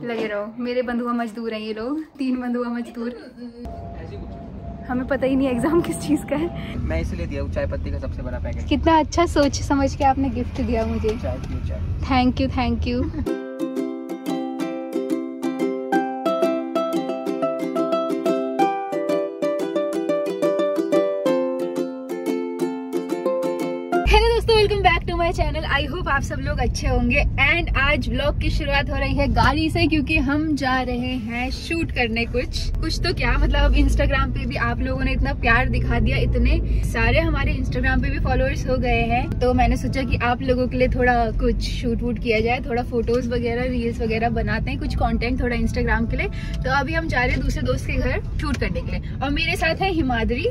लगे रहो मेरे बंधुआ मजदूर हैं ये लोग तीन बंधुआ मजदूर। हमें पता ही नहीं एग्ज़ाम किस चीज़ का है। मैं इसलिए दिया चाय पत्ती का सबसे बड़ा पैकेट कितना अच्छा सोच समझ के आपने गिफ्ट दिया मुझे। Thank you thank you to my channel I hope आप सब लोग अच्छे होंगे. एंड आज ब्लॉग की शुरुआत हो रही है गाड़ी से, क्योंकि हम जा रहे हैं शूट करने कुछ. कुछ तो क्या मतलब इंस्टाग्राम पे भी आप लोगों ने इतना प्यार दिखा दिया, इतने सारे हमारे इंस्टाग्राम पे भी फॉलोअर्स हो गए हैं. तो मैंने सोचा कि आप लोगों के लिए थोड़ा कुछ शूट वूट किया जाए, थोड़ा फ़ोटोज़ वगैरह रील्स वगैरह बनाते हैं, कुछ कॉन्टेंट थोड़ा इंस्टाग्राम के लिए. तो अभी हम जा रहे हैं दूसरे दोस्त के घर शूट करने के लिए. और मेरे साथ है हिमाद्री.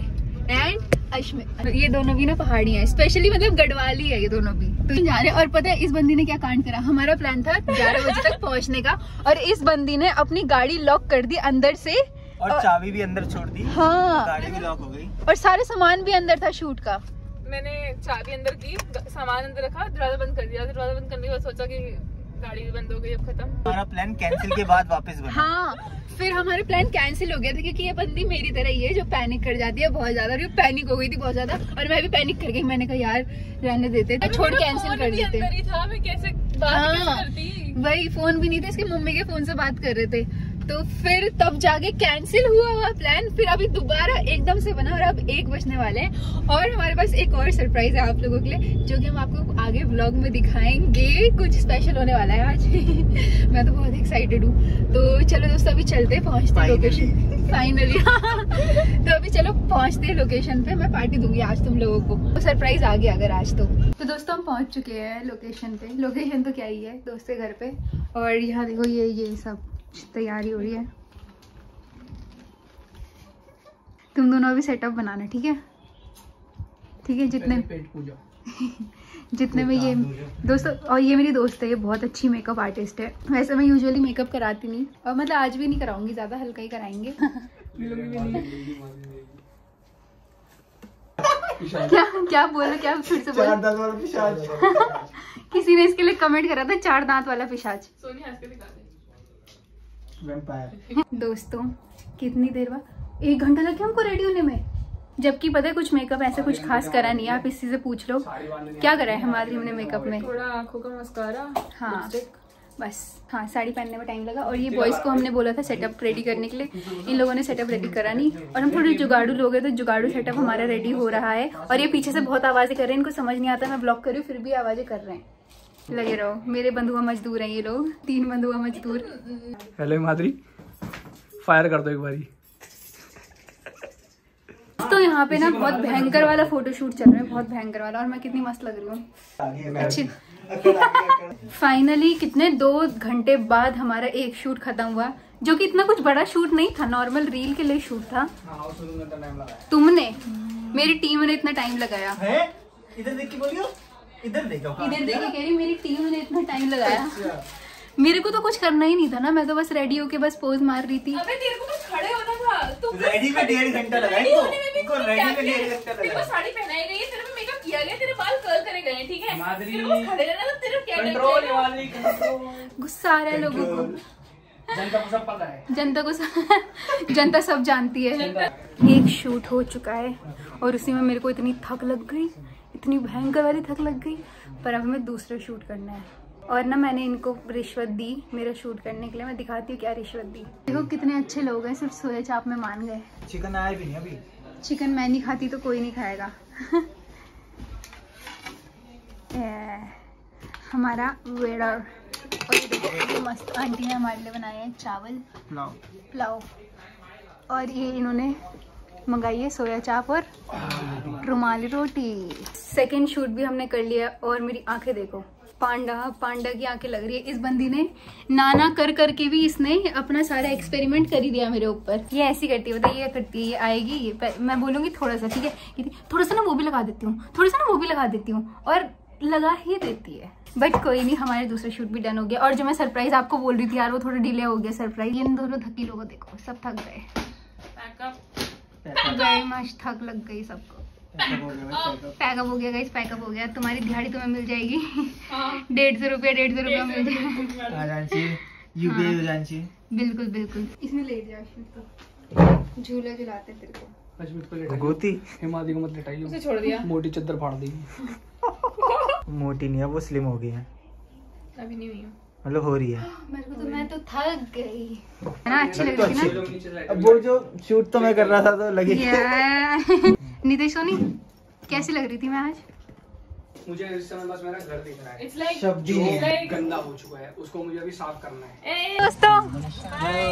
एंड अश्मित ये दोनों भी ना पहाड़ी हैं स्पेशली मतलब गढ़वाली है ये दोनों भी। तो जा रहे और पता है इस बंदी ने क्या कांड करा? हमारा प्लान था ग्यारह बजे तक पहुँचने का और इस बंदी ने अपनी गाड़ी लॉक कर दी अंदर से। और चाबी भी अंदर छोड़ दी। हाँ। गाड़ी भी लॉक हो गई। और सारे सामान भी अंदर था शूट का। मैंने चाबी अंदर की सामान अंदर रखा दरवाज़ा बंद कर दिया। दरवाज़ा बंद करने के बाद सोचा कि गाड़ी भी बंद हो गई अब खत्म। हमारा प्लान कैंसिल के बाद वापस बना। हाँ फिर हमारे प्लान कैंसिल हो गया था क्योंकि ये बंदी मेरी तरह ही है जो पैनिक कर जाती है बहुत ज़्यादा और ये पैनिक हो गई थी बहुत ज़्यादा और मैं भी पैनिक कर गई मैंने कहा यार रहने देते तो छोड़ कैंसिल कर देते. था मैं कैसे बात हाँ करती? वही फ़ोन भी नहीं था इसके मम्मी के फ़ोन से बात कर रहे थे। तो फिर तब जाके कैंसिल हुआ हुआ प्लान फिर अभी दोबारा एकदम से बना और अब एक बजने वाले हैं। और हमारे पास एक और सरप्राइज़ है आप लोगों के लिए जो कि हम आपको आगे व्लॉग में दिखाएँगे। कुछ स्पेशल होने वाला है आज। मैं तो बहुत एक्साइटेड हूँ। तो चलो दोस्तों अभी चलते हैं, पहुँचते लोकेशन फाइनली तो अभी चलो पहुँचते हैं लोकेशन पे। मैं पार्टी दूँगी आज तुम लोगों को। तो सरप्राइज़ आ गया अगर आज तो। तो दोस्तों हम पहुँच चुके हैं लोकेशन पे। लोकेशन तो क्या ही है दोस्त के घर पे। और यहाँ देखो ये ये सब। तैयारी हो रही है। तुम दोनों अभी सेटअप बनाना ठीक है? ठीक है जितने जितने में ये दोस्तों और ये मेरी दोस्त है ये बहुत अच्छी मेकअप आर्टिस्ट है। वैसे मैं यूजुअली मेकअप कराती नहीं और मतलब आज भी नहीं कराऊँगी ज़्यादा हल्का ही कराएँगे। क्या क्या बोलो क्या फिर से बोलो किसी ने इसके लिए कमेंट करा था चार दांत वाला पिशाच। सोनी हंस के दिखा दे। वैम्पायर दोस्तों कितनी देर बाद? एक घंटा लग गया हमको रेडी होने में। जबकि पता है कुछ मेकअप ऐसे कुछ खास करा नहीं है। आप इसी से पूछ लो। क्या करा है हमारी हमने मेकअप में? थोड़ा आँखों का मस्कारा हाँ। बस। हाँ साड़ी पहनने में टाइम लगा और ये बॉयज़ को हमने बोला था सेटअप रेडी करने के लिए। इन लोगों ने सेटअप रेडी करा नहीं। और हम थोड़े जुगाड़ू लोग हैं तो जुगाड़ू सेटअप हमारा रेडी हो रहा है। और ये पीछे से बहुत आवाज़ें कर रहे हैं। इनको समझ नहीं आता मैं ब्लॉक कर रही हूँ फिर भी आवाज़ें कर रहे हैं। लगे रहो। मेरे बंधुआ मजदूर हैं ये लोग। तीन बंधुआ मजदूर। हेलो माधुरी फायर कर दो एक बारी। तो यहाँ पे ना बहुत भयंकर वाला फोटोशूट चल रहा है बहुत भयंकर वाला और मैं कितनी मस्त लग रही हूँ। अच्छी। फाइनली कितने दो घंटे बाद हमारा एक शूट खत्म हुआ जो कि इतना कुछ बड़ा शूट नहीं था नॉर्मल रील के लिए शूट था। तुमने मेरी टीम ने इतना टाइम लगाया। इधर देख के बोलियो। इधर देखो इधर देखिए कह रही मेरी टीम ने इतना टाइम लगाया। मेरे को तो कुछ करना ही नहीं था ना मैं तो बस रेडी होके बस पोज मार रही थी। अबे तेरे को तो खड़े होना था। तुम रेडी में डेढ़ घंटा लगा रेडी होने में भी इनको रेडी में डेढ़ घंटा तेरे को लगा साड़ी पहनाई गई है तेरे पे मेकअप किया गया तेरे बाल कर्ल करे गए हैं, ठीक है? माधुरी, तेरे को खड़े रहना तो तेरे क्या कंट्रोल वाली गुस्सा आ रहा है लोगों को। जनता को सब पता है। जनता को जनता सब जानती है। एक शूट हो चुका है और उसी में मेरे को इतनी थक लग गई। इतनी भयंकर वाली थक लग गई पर अब हमें दूसरा शूट करना है। और ना मैंने इनको रिश्वत दी मेरा शूट करने के लिए। मैं दिखाती हूँ क्या रिश्वत दी। देखो कितने अच्छे लोग हैं सिर्फ़ सोया चाप में मान गए। चिकन आया भी नहीं अभी। चिकन मैं नहीं खाती तो कोई नहीं खाएगा। हमारा वेड़र और ये देखो मस्त आंटी ने हमारे लिए बनाए हैं चावल। पुलाव। पुलाव। और ये इन्होंने मंगाई है सोया चाप और रुमाली रोटी। सेकेंड शूट भी हमने कर लिया और मेरी आँखें देखो। पांडा पांडा की आँखें लग रही है इस बंदी ने। नाना कर करके भी इसने अपना सारा एक्सपेरिमेंट कर ही दिया मेरे ऊपर। ये ऐसी करती है बताइए ये करती है ये आएगी ये मैं बोलूँगी थोड़ा सा ठीक है? थोड़ा सा ना वो भी लगा देती हूँ थोड़ा सा ना वो भी लगा देती हूँ। और लगा ही देती है। बट कोई नहीं हमारे दूसरा शूट भी डन हो गया। और जो मैं सरप्राइज़ आपको बोल रही थी यार वो थोड़ा डिले हो गया सरप्राइज़ इन दोनों थकी लोगों देखो सब थक गए। पैकअप गए। मस्त थक लग गई सबको। पैकअप हो गया पैकअप। पैकअप हो गया गाइस पैकअप हो गया। तुम्हारी दिहाड़ी तुम्हें मिल जाएगी। हाँ। डेढ़ सौ रुपया डेढ़ सौ रुपया मिल जाएगा। हो चाहिए बिल्कुल बिल्कुल। इसमें ले जा तो। झूला झुलाते तेरे को। गोती। हिमादी को मत लेटाइए उसे छोड़ दिया। मोटी चद्दर फाड़ दी। मोटी नहीं है वो स्लिम हो गई है। अभी नहीं हुई हूँ। मतलब हो रही है। मेरे को तो मैं तो थक गई। ना? अच्छी लग तो रही थी ना? अब वो जो शूट तो मैं कर रहा था तो लगी। नितेश सोनी कैसी लग रही थी मैं आज? मुझे इस समय बस मेरा घर दिख रहा है। Like, लाइक शब्द जो गंदा हो चुका है उसको मुझे अभी साफ़ करना है। दोस्तों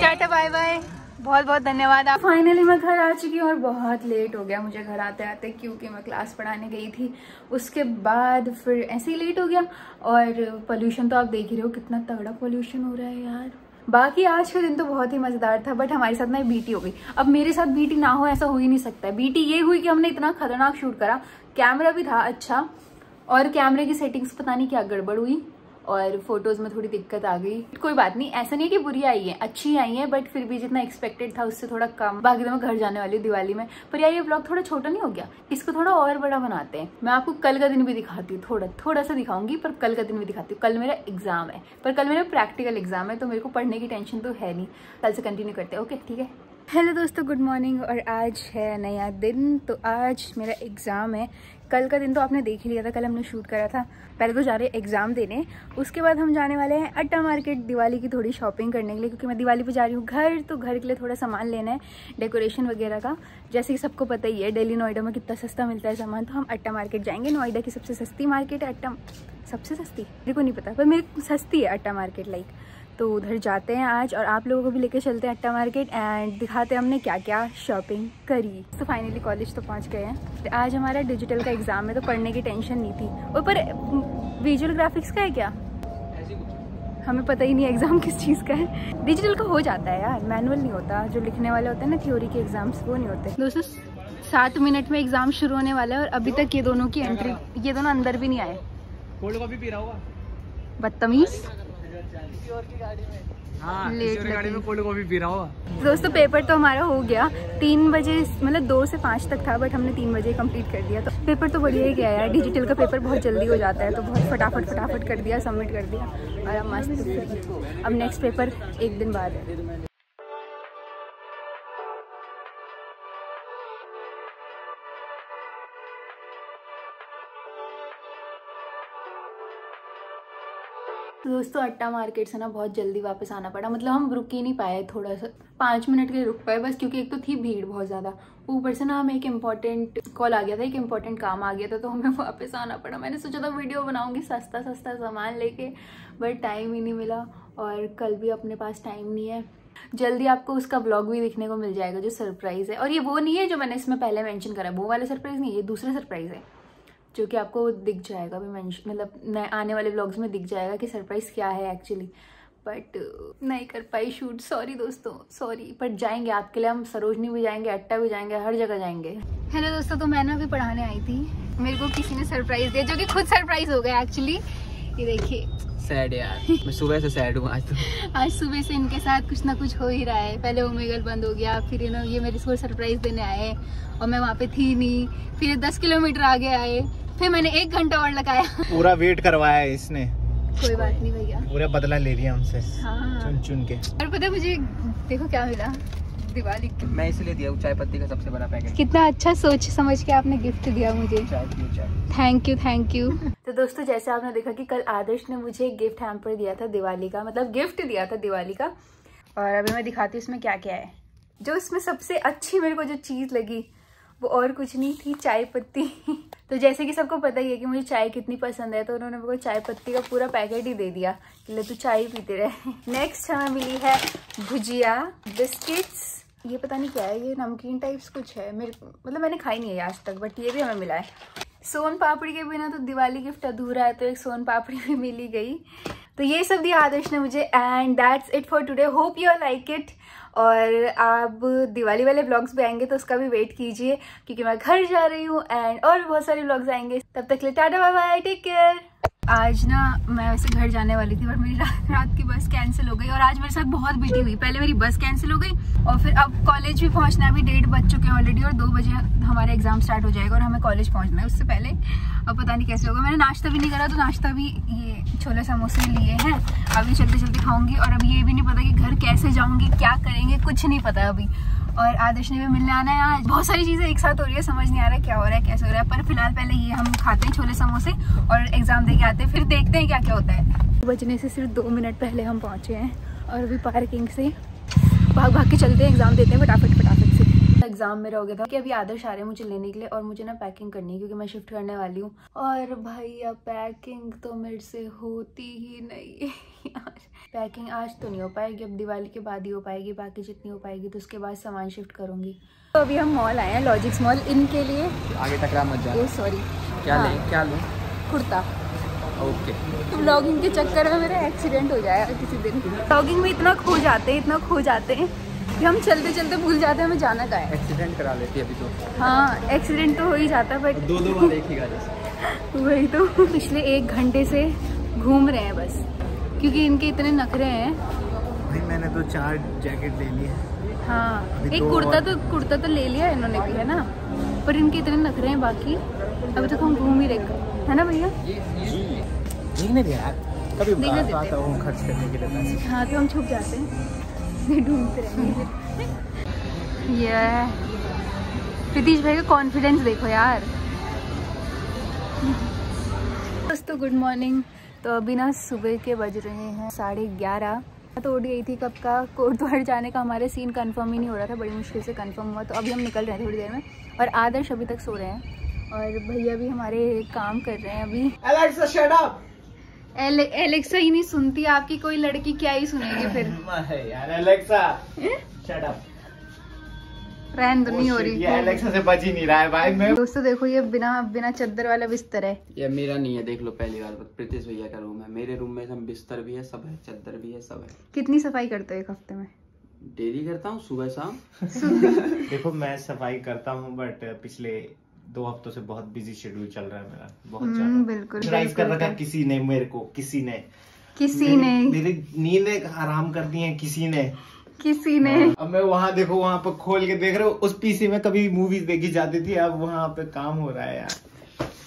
टाटा बाय बाय बहुत बहुत धन्यवाद आप। फाइनली मैं घर आ चुकी हूँ और बहुत लेट हो गया मुझे घर आते आते क्योंकि मैं क्लास पढ़ाने गई थी। उसके बाद फिर ऐसे ही लेट हो गया और पोल्यूशन तो आप देख ही रहे हो कितना तगड़ा पोल्यूशन हो रहा है यार। बाकी आज का दिन तो बहुत ही मज़ेदार था बट हमारे साथ ना बीटी हो गई। अब मेरे साथ बीटी ना हो ऐसा हो ही नहीं सकता बीटी ये हुई कि हमने इतना खतरनाक शूट करा कैमरा भी था अच्छा और कैमरे की सेटिंग्स पता नहीं क्या गड़बड़ हुई। और फ़ोटोज़ में थोड़ी दिक्कत आ गई। कोई बात नहीं, ऐसा नहीं है कि बुरी आई है, अच्छी आई है बट फिर भी जितना एक्सपेक्टेड था उससे थोड़ा कम। बाकी तो मैं घर जाने वाली हूँ दिवाली में। पर यार ये ब्लॉग थोड़ा छोटा नहीं हो गया? इसको थोड़ा और बड़ा बनाते हैं। मैं आपको कल का दिन भी दिखाती हूँ, थोड़ा थोड़ा सा दिखाऊँगी, पर कल का दिन भी दिखाती हूँ। कल मेरा एग्ज़ाम है, पर कल मेरा प्रैक्टिकल एग्ज़ाम है तो मेरे को पढ़ने की टेंशन तो है नहीं। कल से कंटिन्यू करते हैं ओके ठीक है? हेलो दोस्तों, गुड मॉर्निंग और आज है नया दिन। तो आज मेरा एग्ज़ाम है। कल का दिन तो आपने देख ही लिया था, कल हमने शूट करा था। पहले तो जा रहे हैं एग्ज़ाम देने। उसके बाद हम जाने वाले हैं अड्डा मार्केट, दिवाली की थोड़ी शॉपिंग करने के लिए, क्योंकि मैं दिवाली पे जा रही हूँ। घर तो घर के लिए थोड़ा सामान लेना है, डेकोरेशन वगैरह का। जैसे कि सबको पता ही है, डेली नोएडा में कितना सस्ता मिलता है सामान। तो हम अट्टा मार्केट जाएँगे। नोएडा की सबसे सस्ती मार्केट है अट्टा, सबसे सस्ती? मेरे को नहीं पता, पर मेरे सस्ती है अट्टा मार्केट लाइक तो उधर जाते हैं आज और आप लोगों को भी लेके चलते हैं अट्टा मार्केट एंड दिखाते हैं हमने क्या क्या शॉपिंग करी। तो फाइनली कॉलेज तो पहुँच गए हैं। तो आज हमारा डिजिटल का एग्ज़ाम है तो पढ़ने की टेंशन नहीं थी। और पर विजुअल ग्राफिक्स का है क्या? हमें पता ही नहीं एग्ज़ाम किस चीज़ का है। डिजिटल का हो जाता है यार मैनुअल नहीं होता। जो लिखने वाले होते हैं ना थ्योरी के एग्ज़ाम्स वो नहीं होते। दोस्तों सात मिनट में एग्ज़ाम शुरू होने वाला है और अभी तक ये दोनों की एंट्री ये दोनों अंदर भी नहीं आए। कोल्ड कॉफ़ी पी रहा होगा? बदतमीज़? हाँ लेट किसी और गाड़ी में कोल्ड कॉफ़ी पी रहा होगा दोस्तों पेपर तो हमारा हो गया। तीन बजे मतलब दो से पाँच तक था बट हमने तीन बजे कंप्लीट कर दिया। तो पेपर तो बढ़िया ही गया यार। डिजिटल का पेपर बहुत जल्दी हो जाता है तो बहुत फटाफट फटाफट कर दिया सबमिट कर दिया। और अब मस्त। अब नेक्स्ट पेपर एक दिन बाद है। तो दोस्तों, अट्टा मार्केट से ना बहुत जल्दी वापस आना पड़ा। मतलब हम रुक ही नहीं पाए थोड़ा सा। पाँच मिनट के लिए रुक पाए, बस क्योंकि एक तो थी भीड़ बहुत ज़्यादा। ऊपर से ना हमें एक इंपॉर्टेंट कॉल आ गया था, एक इंपॉर्टेंट काम आ गया था तो हमें वापस आना पड़ा। मैंने सोचा था वीडियो बनाऊँगी सस्ता सस्ता सामान लेके बट टाइम ही नहीं मिला और कल भी अपने पास टाइम नहीं है। जल्दी आपको उसका ब्लॉग भी देखने को मिल जाएगा, जो सरप्राइज़ है। और ये वो नहीं है जो मैंने इसमें पहले मेंशन करा वो वाला सरप्राइज़ नहीं ये दूसरा सरप्राइज़ है। जो कि आपको दिख जाएगा भी मैंशन मतलब नए आने वाले ब्लॉग्स में दिख जाएगा कि सरप्राइज़ क्या है एक्चुअली बट नहीं कर पाई शूट सॉरी दोस्तों सॉरी बट जाएँगे, आपके लिए हम सरोजनी भी जाएँगे, अट्टा भी जाएँगे, हर जगह जाएँगे। हेलो दोस्तों तो मैं ना अभी पढ़ाने आई थी। मेरे को किसी ने सरप्राइज़ दिया, जो कि खुद सरप्राइज़ हो गया एक्चुअली ये देखिए। सैड यार। मैं सुबह से सैड हूँ आज तो। आज सुबह से इनके साथ कुछ ना कुछ हो ही रहा है। पहले ओमेगल बंद हो गया फिर इन्हों ये मेरे को सरप्राइज़ देने आए और मैं वहाँ पे थी नहीं। फिर ये दस किलोमीटर आगे आए। फिर मैंने एक घंटा और लगाया। पूरा वेट करवाया इसने। कोई बात नहीं भैया। पूरा बदला ले लिया हमसे हाँ। चुन चुन के। और पता मुझे देखो क्या मिला। दिवाली की। मैं इसलिए दिया चाय पत्ती का सबसे बड़ा पैकेट कितना अच्छा सोच समझ के आपने गिफ्ट दिया मुझे। चाय पियो चाय। थैंक यू थैंक यू तो दोस्तों जैसे आपने देखा कि कल आदर्श ने मुझे एक गिफ्ट हैम्पर दिया था दिवाली का मतलब गिफ्ट दिया था दिवाली का। और अभी मैं दिखाती हूँ इसमें क्या क्या है। जो इसमें सबसे अच्छी मेरे को जो चीज़ लगी वो और कुछ नहीं थी चाय पत्ती। तो जैसे कि सबको पता ही है कि मुझे चाय कितनी पसंद है तो उन्होंने मेरे को चाय पत्ती का पूरा पैकेट ही दे दिया कि ले तू चाय पीते रहे। नेक्स्ट हमें मिली है भुजिया बिस्किट्स ये पता नहीं क्या है, ये नमकीन टाइप्स कुछ है। मेरे मतलब मैंने खाई नहीं है आज तक बट ये भी हमें मिला है। सोन पापड़ी के बिना तो दिवाली गिफ्ट अधूरा है तो एक सोन पापड़ी भी मिली गई। तो ये सब दिया आदर्श ने मुझे and that's it for today hope you are like it और आप दिवाली वाले ब्लॉग्स भी आएँगे तो उसका भी वेट कीजिए, क्योंकि मैं घर जा रही हूँ एंड और भी बहुत सारे ब्लॉग्स आएँगे। तब तक लिए tata bye bye take care आज ना मैं वैसे घर जाने वाली थी बट मेरी रात, की बस कैंसिल हो गई और आज मेरे साथ बहुत बीती हुई। पहले मेरी बस कैंसिल हो गई और फिर अब कॉलेज भी पहुँचना है अभी डेढ़ बज चुके हैं ऑलरेडी और दो बजे हमारा एग्ज़ाम स्टार्ट हो जाएगा और हमें कॉलेज पहुँचना है। उससे पहले अब पता नहीं कैसे होगा। मैंने नाश्ता भी नहीं करा तो नाश्ता भी ये छोले समोसे लिए हैं। अभी चलते चलते खाऊँगी और अभी ये भी नहीं पता कि घर कैसे जाऊँगी क्या करेंगे कुछ नहीं पता अभी। और आदर्श ने भी मिलने आना है आज। बहुत सारी चीज़ें एक साथ हो रही है समझ नहीं आ रहा है क्या हो रहा है कैसे हो रहा है पर फ़िलहाल पहले ये हम खाते हैं छोले समोसे और एग्ज़ाम दे के आते हैं फिर देखते हैं क्या क्या होता है। बजने से सिर्फ़ दो मिनट पहले हम पहुँचे हैं और अभी पार्किंग से भाग भाग के चलते हैं एग्ज़ाम देते हैं फटाफट फटाफट से। एग्ज़ाम मेरा हो गया था कि अभी आदर्श आ रहे हैं मुझे लेने के लिए और मुझे ना पैकिंग करनी है क्योंकि मैं शिफ्ट करने वाली हूँ। और भैया पैकिंग तो मेरे से होती ही नहीं। है यार पैकिंग आज तो नहीं हो पाएगी अब दिवाली के बाद ही हो पाएगी बाकी जितनी हो पाएगी तो उसके बाद सामान शिफ्ट करूँगी। तो अभी हम मॉल आए हैं लॉजिक्स मॉल इनके लिए आगे टकरा मत जा ओ सॉरी क्या हाँ। लें क्या लें? कुर्ता। ओके ब्लॉगिंग के चक्कर में मेरा एक्सीडेंट हो जाएगा किसी दिन। ब्लॉगिंग में इतना खो जाते हैं इतना खो जाते हैं कि हम चलते चलते भूल जाते हैं हमें जाना कहाँ है। एक्सीडेंट करा लेती है अभी तो। हाँ एक्सीडेंट तो हो ही जाता है बट दो दो बार एक ही गाड़ी वही तो। पिछले एक घंटे से घूम रहे हैं बस। क्योंकि इनके इतने नखरे हैं। भाई मैंने तो चार जैकेट ले लिए हाँ। एक कुर्ता तो कुर्ता तो ले लिया इन्होंने भी है ना? पर इनके इतने नखरे हैं बाकी। अभी तक हम घूम ही रहे है। ना भैया? देखने दे यार। कभी देखने देते। आता हूँ। खर्च करने के लिए हाँ तो हम छुप जाते हैं। ढूंढते रहेंगे। ये प्रीतीश भाई का कॉन्फिडेंस देखो यार। दोस्तों गुड मॉर्निंग तो अभी ना सुबह के बज रहे हैं साढ़े ग्यारह। तो उठ गई थी कब का? कोटद्वार जाने का हमारे सीन कंफर्म ही नहीं हो रहा था बड़ी मुश्किल से कंफर्म हुआ। तो अभी हम निकल रहे हैं थोड़ी देर में और आदर्श अभी तक सो रहे हैं। और भैया भी हमारे काम कर रहे हैं अभी। एलेक्सा शट अप एले, एलेक्सा ही नहीं सुनती आपकी कोई लड़की क्या ही सुनेगी फिर? यार एलेक्सा शट अप रहन तो नहीं हो रही। ये एलेक्सा से बच ही नहीं रहा है भाई मैं दोस्तों देखो ये बिना बिना चद्दर वाला बिस्तर है। ये मेरा नहीं है देख लो पहली बार प्रीतिश भैया का रूम है। मेरे रूम में सब बिस्तर भी है सब है चादर भी है सब है। कितनी सफ़ाई करते हो एक हफ़्ते में? डेली करता हूँ सुबह शाम। देखो मैं सफ़ाई करता हूँ बट पिछले दो हफ्तों से बहुत बिज़ी शेड्यूल चल रहा है मेरा बहुत हम्म, ज़्यादा। बिल्कुल Pressurise कर रखा किसी ने मेरे को किसी ने। किसी ने। मेरी मेरी नींद आराम कर दी है किसी ने। किसी ने। अब मैं वहाँ देखो वहाँ पर खोल के देख रहे हो उस पीसी में कभी मूवीज़ देखी जाती थी अब वहाँ पे काम हो रहा है यार।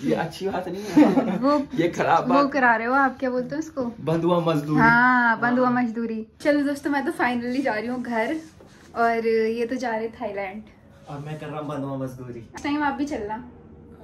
ये अच्छी बात नहीं है। वो ये खराब वो करा रहे हो आप क्या बोलते हो इसको बंधुआ मजदूरी। हाँ बंद हुआ मजदूरी। चलो दोस्तों मैं तो फाइनली जा रही हूँ घर और ये तो जा रहे थाईलैंड और मैं कर रहा हूँ बंधुआ मजदूरी। टाइम आप भी चलना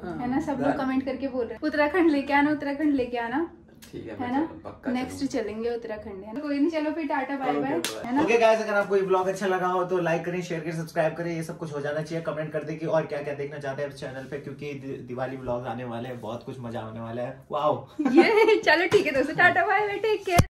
है ना? सब लोग कमेंट करके बोल रहे हैं उत्तराखंड लेके आना उत्तराखंड लेके आना। ठीक है है ना? नेक्स्ट चलेंगे। उत्तराखंड है कोई नहीं चलो फिर टाटा बाय बाय है ना? ओके गाइस अगर आपको ये ब्लॉग अच्छा लगा हो तो लाइक करें शेयर करें सब्सक्राइब करें ये सब कुछ हो जाना चाहिए। कमेंट कर दे कि और क्या क्या देखना चाहते हैं चैनल पे क्योंकि दिवाली ब्लॉग आने वाले हैं बहुत कुछ मज़ा आने वाला है। वाओ ये चलो ठीक है दोस्तों tata bye bye take care